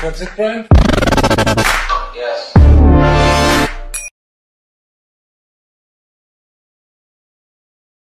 What's it, Brian?